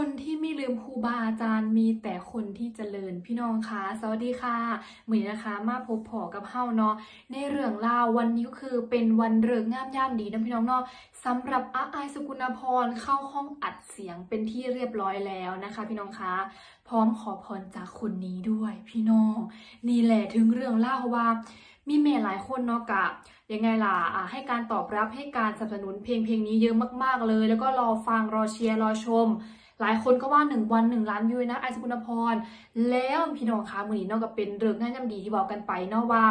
คนที่ไม่ลืมครูบาอาจารย์มีแต่คนที่เจริญพี่น้องคะสวัสดีค่ะเหมือนนะคะ มาพบพอกับเฮาเนาะในเรื่องราววันนี้ก็คือเป็นวันเริงงามยามดีนะพี่น้องเนาะสำหรับอาอายสกุณพรเข้าห้องอัดเสียงเป็นที่เรียบร้อยแล้วนะคะ พี่น้องคะพร้อมขอพรจากคนนี้ด้วย พี่น้อง นี่แหละถึงเรื่องเล่าว่ามีเมย์หลายคนเนาะกะยังไงล่ะอ่าให้การตอบรับให้การสนับสนุนเพลงเพลงนี้เยอะมากๆเลย แล้วก็รอฟังรอเชียร์รอชม หลายคนก็ว่า 1 วัน 1 ล้านวิวนะไอซ์สกุณพร แล้วพี่น้องคะมือนี้นอกกับเป็นเรื่องง่ายย่ำดีที่บอกกันไปเนาะว่า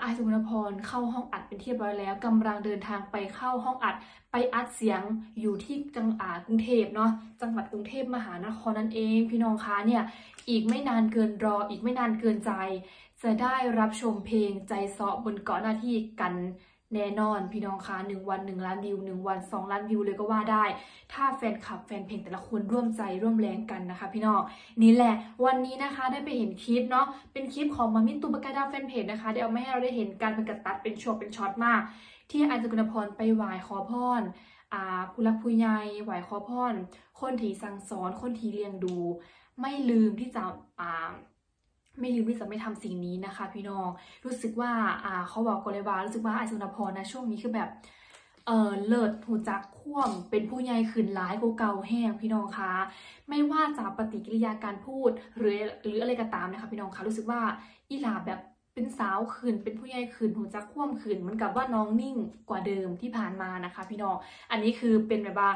ไอซ์สกุณพรเข้าห้องอัดเป็นที่เรียบร้อยแล้วกำลังเดินทางไปเข้าห้องอัดไปอัดเสียงอยู่ที่จังหวัดกรุงเทพเนาะจังหวัดกรุงเทพมหานครนั่นเอง พี่น้องคะเนี่ยอีกไม่นานเกินรอ อีกไม่นานเกินใจ จะได้รับชมเพลงใจเสาะบนเกาะหน้าที่กัน แน่นอนพี่น้องคะหนึ่งวันหนึ่งล้านวิวหนึ่งวันสองล้านวิวเลยก็ว่าได้ ถ้าแฟนคลับแฟนเพลงแต่ละคนร่วมใจร่วมแรงกันนะคะ พี่น้องนี่แหละ วันนี้นะคะได้ไปเห็นคลิปเนาะเป็นคลิปของมามิตุปกาดาแฟนเพจนะคะได้เอามาให้เราได้เห็นการเป็นกระตัดเป็นช็อตเป็นช็อตมาก ที่อันสกุลพรไปไหว้ขอพรอ่าผู้รักผู้ใหญ่ไหว้ขอพรคนที่สั่งสอนคนที่เลี้ยงดู ไม่ลืมที่จะอ่า ไม่ลืมที่จะไม่ทำสิ่งนี้นะคะ พี่น้องรู้สึกว่าอ่าเขาบอกกเลยว่ารู้สึกว่าไอสุนพรนะช่วงนี้คือแบบเออเลิศหูจักคว่ำเป็นผู้ใหญ่ขึ้นร้ายกว่าเก่าแห้งพี่น้องคะไม่ว่าจะปฏิกิริยาการพูดหรือหรืออะไรก็ตามนะคะ พี่น้องคะรู้สึกว่าอีหลาแบบเป็นสาวขึ้นเป็นผู้ใหญ่ขึ้นหูจักคว่ำขึ้นเหมือนกับว่าน้องนิ่งกว่าเดิมที่ผ่านมานะคะ พี่น้องอันนี้คือเป็นแบบว่า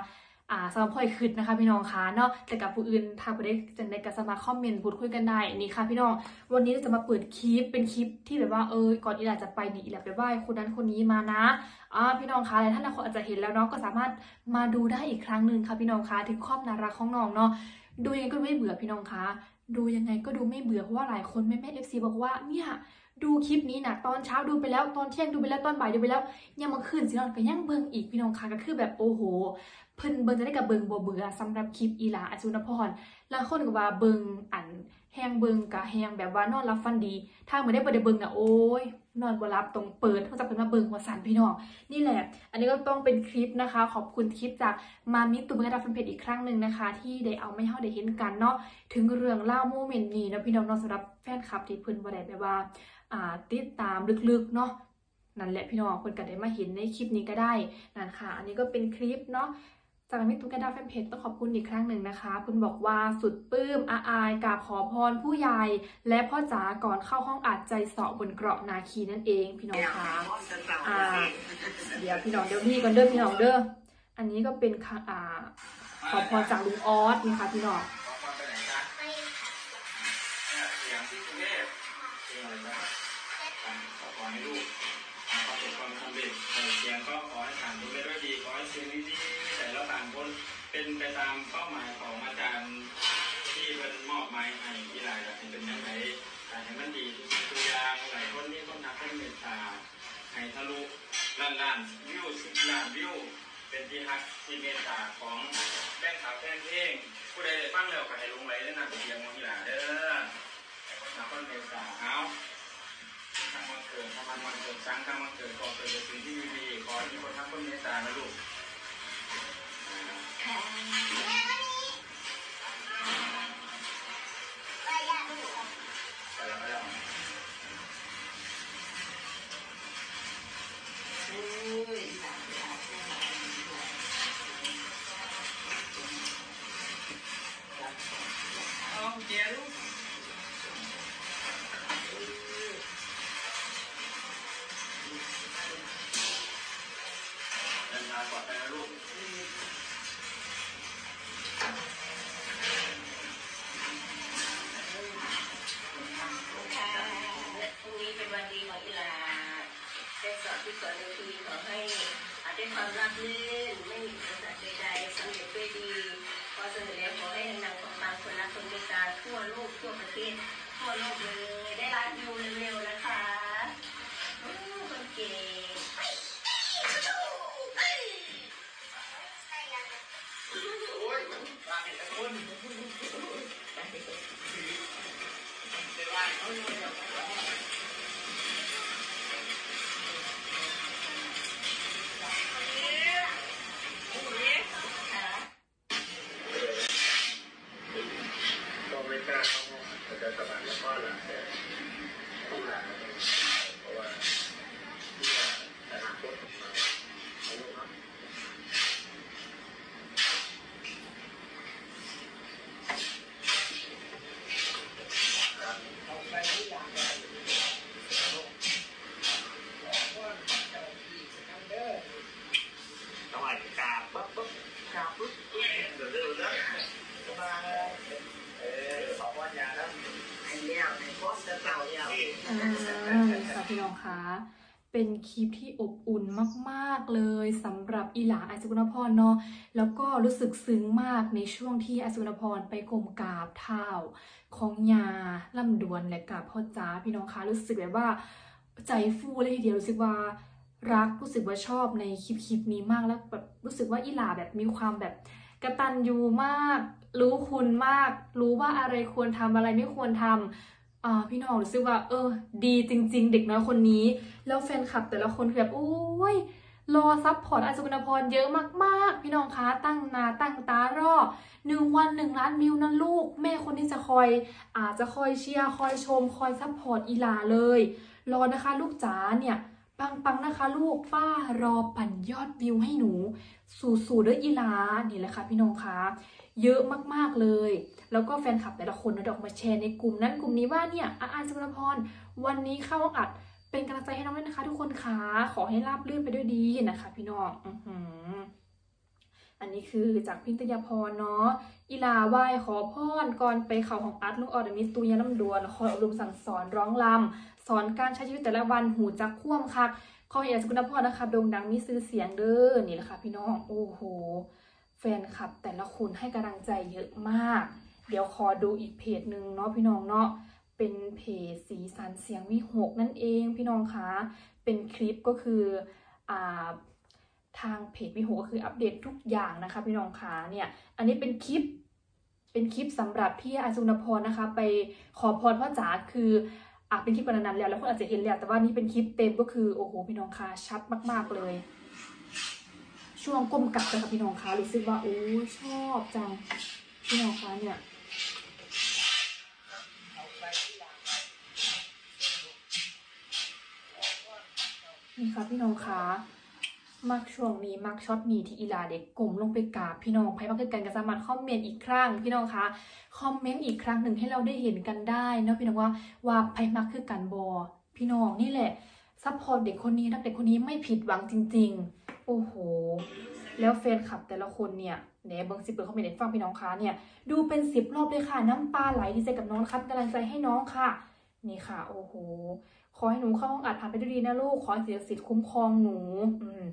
อ่าสำหรับพ่อยคืดนะคะพี่น้องคะเนาะแต่กับผู้อื่นถ้าผู้ใดจังใดก็สามารถคอมเมนต์พูดคุยกันได้นี่ค่ะพี่น้อง วันนี้จะมาเปิดคลิปเป็นคลิปที่แบบว่าเออก่อนอีหลาจะไปนี่อีหลาไปไหว้คนนั้นคนนี้มานะอ่าพี่น้องคะหลายท่านอาจจะเห็นแล้วเนาะก็สามารถมาดูได้อีกครั้งหนึ่งค่ะพี่น้องคะถึงความน่ารักของน้องเนาะดูยังไงก็ไม่เบื่อพี่น้องคะดูยังไงก็ดูไม่เบื่อเพราะว่าหลายคนแม่แม่เอฟซีบอกว่าเนี่ยดูคลิปนี้นะตอนเช้าดูไปแล้วตอนเที่ยงดูไปแล้วตอนบ่ายดูไปแล้ว ยังมาคืนสินอนก็ยังเบิ่งอีกพี่น้องคะก็คือแบบโอ้โห เพิ่นเบิ่งจะได้กับเบิ่งบ่เบื่อสำหรับคลิปอีหลาอจุนพรลางคนก็ว่าเบิ่งอันแฮงเบิ่งกะแฮงแบบว่านอนรับฟันดี ถ้าเหมื้อได้บ่ได้เบิ่งอะโอ้ยนอนบ่หลับตรงเปิดโทรศัพท์เพิ่นมาเบิ่งว่าสั่นพี่น้องนี่แหละ อันนี้ก็ต้องเป็นคลิปนะคะ ขอบคุณคลิปจากมามิตุเบกระดาฟันเพจอีกครั้งหนึ่งนะคะ ที่ได้เอาไม่เฮาได้เห็นกันเนาะถึงเรื่องเล่าโมเมนต์นี้นะพี่น้องเนาะสำหรับแฟนคลับที่เพิ่นบ่ได้แบบว่าอ่าติดตามลึกๆเนาะนั่นแหละพี่น้องคนก็ได้มาเห็นในคลิปนี้ก็ได้นั่นค่ะ อันนี้ก็เป็นคลิปเนาะ จากมิตรตุกกระดาแฟนเพจต้องขอบคุณอีกครั้งหนึ่งนะคะ คุณบอกว่าสุดปลื้มอาอายกราบขอพรผู้ใหญ่ และพ่อจ๋าก่อนเข้าห้องอัดใจเสาะบนเกราะนาคีนั่นเองพี่น้องคะอ่าเดี๋ยวพี่น้องเดี๋ยวนี่ก่อนเด้อพี่น้องเด้ออันนี้ก็เป็นคอ่าขอพรจากลุงออสนี่ค่ะพี่น้องขอพรไปไหนจ๊ะเสียงที่ก ขอพรให้ลูกประสบความสำเร็จเสียงก็ขอให้ผ่านพ้นไปด้วยดี ขอให้เสียงดีๆแต่ละผ่านพ้นเป็นไปตามเป้าหมายของอาจารย์ที่เป็นมอบหมายให้ที่ไรให้เป็นยังไงการให้มันดีตัวอย่างหลายคนที่คนนักคนเมตตาให้ทะลุล้านล้านวิวสิบล้านวิวเป็นที่ฮักที่เมตตาของแฟนข่าวแฟนเพลงผู้ใดได้ฟังแล้วก็ให้ลงไหลได้นำเสียงมองทีหลาเด้อให้คนหาคนเมตตาเอา ทำวันเกิดทำวันวันเกิดสร้างทำวันเกิดก่อเกิดเป็นสิ่งที่ดีขอให้มีคนทั้งคนเมตตานะลูก ทั่วโลกทั่วประเทศทั่วโลกเลยได้รับวิวเร็วๆนะคะอื้อคนเก่ง ไม่กล้าเข้าห้องอาจารย์สบายแล้วก็หลังแต่ผู้หลังเพราะว่าี่น้องคะเป็นคลิปที่อบอุ่นมากๆเลยสำหรับอีหลาไอสุกุณพรเนาะแล้วก็รู้สึกซึ้งมากในช่วงที่ไอสุกุณพรไปกรมกราบเท้าของยาลำดวนและกับพ่อจ๋าพี่น้องคะรู้สึกแบบว่าใจฟูเลยทีเดียวรู้สึกว่ารักรู้สึกว่าชอบในคลิปคลิปนี้มากแล้วแบบรู้สึกว่าอีหลาแบบมีความแบบกระตันยูมาก รู้คุณมาก รู้ว่าอะไรควรทำอะไรไม่ควรทำ อ่าพี่น้องรู้สึกว่า เออ ดีจริง ๆ เด็กน้อยคนนี้ แล้วแฟนคลับแต่ละคนคือแบบโอ้ยรอ support อาสุกุณพรเยอะมากๆ พี่น้องคะตั้งนาตั้งตารอหนึ่งวันหนึ่งล้านวิวนะลูก แม่คนที่จะคอยอาจจะคอยเชียร์คอยชม คอย support อีลาเลย รอนะคะลูกจ๋าเนี่ยปังๆนะคะลูกป้ารอปั่นยอดวิวให้หนู สู้ๆเด้ออีลานี่แหละค่ะพี่น้องคะ เยอะมากๆเลย แล้วก็แฟนคลับแต่ละคนนะดออกมาแชร์ในกลุ่มนั้นกลุ่มนี้ว่าเนี่ยอาอาสุกุณพรวันนี้เข้าองอัดเป็นกำลังใจให้น้องด้วยนะคะ ทุกคนคะขอให้ราบรื่นไปด้วยดีนะคะ พี่น้องอือหืออันนี้คือจากพิงตยาพรเนาะอีลาไหว้ขอพรก่อนไปเขาของอาร์ตลูกออดมิสตูยาน้ำดวนคอยอบรมสั่งสอนร้องรำสอนการใช้ชีวิตแต่ละวันหูจักคว่ำคักขอให้อาสกุณพรนะคะโด่งดังมีชื่อเสียงเด้อนี่แหละค่ะพี่น้องโอ้โห แฟนคลับแต่ละคนให้กำลังใจเยอะมาก เดี๋ยวขอดูอีกเพจหนึ่งเนาะพี่น้องเนาะเป็นเพจสีสันเสียงวิหกนั่นเองพี่น้องคะเป็นคลิปก็คืออ่าทางเพจวิหกก็คืออัปเดตทุกอย่างนะคะพี่น้องคะเนี่ยอันนี้เป็นคลิปเป็นคลิปสำหรับพี่อาสุนพรนะคะ ไปขอพรพ่อจ๋าคืออะเป็นคลิปกันนั้นๆแล้วแล้วคนอาจจะเห็นแล้วแต่ว่านี่เป็นคลิปเต็มก็คือโอ้โหพี่น้องคะชัดมาก ๆเลย ช่วงก้มกัดกันค่ะพี่น้องคะรู้สึกว่าโอ้ชอบจังพี่น้องคะเนี่ยนี่ค่ะพี่น้องคะมักช่วงนี้มักช็อตนี้ที่อีลาเด็กกลุ่มลงไปกราบพี่น้องใครมาคือกันก็สามารถคอมเมนต์อีกครั้งพี่น้องคะคอมเมนต์อีกครั้งหนึ่งให้เราได้เห็นกันได้เนาะพี่น้องว่าว่าใครมักคือกันบอพี่น้องนี่แหละ support เด็กคนนี้รักเด็กคนนี้ไม่ผิดหวังจริง ๆ โอ้โห แล้วแฟนคลับแต่ละคนเนี่ยเดี๋ยเบิงสิเปิด comment ให้ฟังพี่น้องคะเนี่ย ดูเป็นสิบรอบเลยค่ะ น้ำตาไหลดีใจกับน้องครับกำลังใจให้น้องค่ะ นี่ค่ะ โอ้โห ขอให้หนูเข้าห้องอัดผ่านไปด้วยดีนะลูก ขอให้สิ่งศักดิ์สิทธิ์คุ้มครองหนู อืม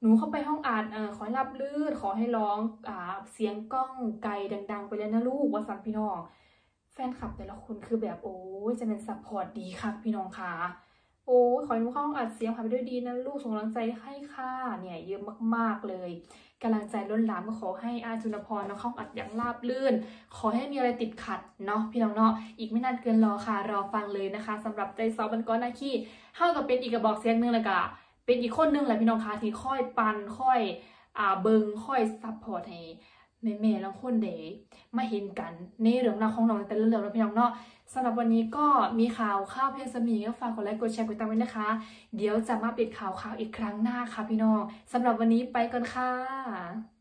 หนูเข้าไปห้องอัดเออขอให้ราบรื่น ขอให้ร้องอ่าเสียงก้องไกลดัง ๆ ไปเลยนะลูกว่าสังพี่น้อง แฟนคลับแต่ละคนคือแบบโอ้ยจะเป็นซัพพอร์ตดีค่ะพี่น้องค่ะ โอ้ขอให้หนูเข้าห้องอัดเสียงผ่านไปด้วยดีนะลูกส่งกำลังใจให้ค่ะเนี่ยเยอะมากๆเลยกำลังใจล้นหลามก็ขอให้อาจุนพรน้องเข้าอัดอย่างราบลื่น ขอให้มีอะไรติดขัดเนาะพี่น้องเนาะอีกไม่นานเกินรอค่ะรอฟังเลยนะคะสำหรับใจซอบันก้อนนาคีเท่ากับเป็นอีกกระบอกเสียงหนึงเลยกะเป็นอีกคนหนึงแหละพี่น้องคะที่ค่อยปันค่อยอ่าเบิงค่อย support ให้ แม่แม่แล้วคนเดมาเห็นกันในเรื่องราวของน้องแต่เรื่องแล้วพี่น้องเนาะสำหรับวันนี้ก็มีข่าวคราวเพียงส่ำนี้ก็ฝากกดไลค์กดแชร์กดติดตามไว้นะคะ เดี๋ยวจะมาเปิดข่าวคราวอีกครั้งหน้าค่ะพี่น้องสำหรับวันนี้ไปก่อนค่ะ